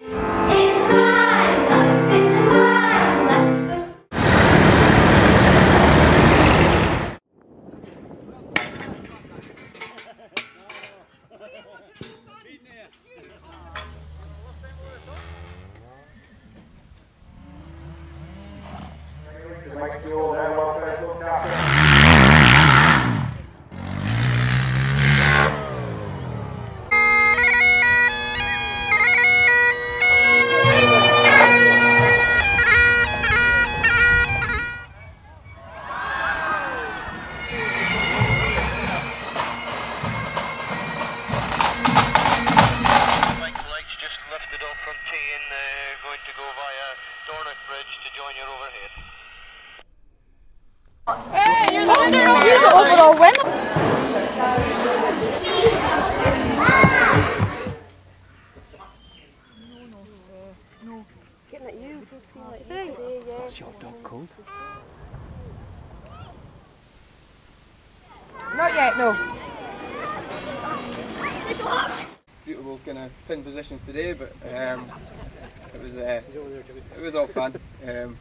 that. to go via Dornoch Bridge to join your overhead. Hey, you're the overall winner! The overall winner! What's your dog called? Not yet, no. Beautiful kind of pin positions today, but um, it was uh, it was all fun. Um,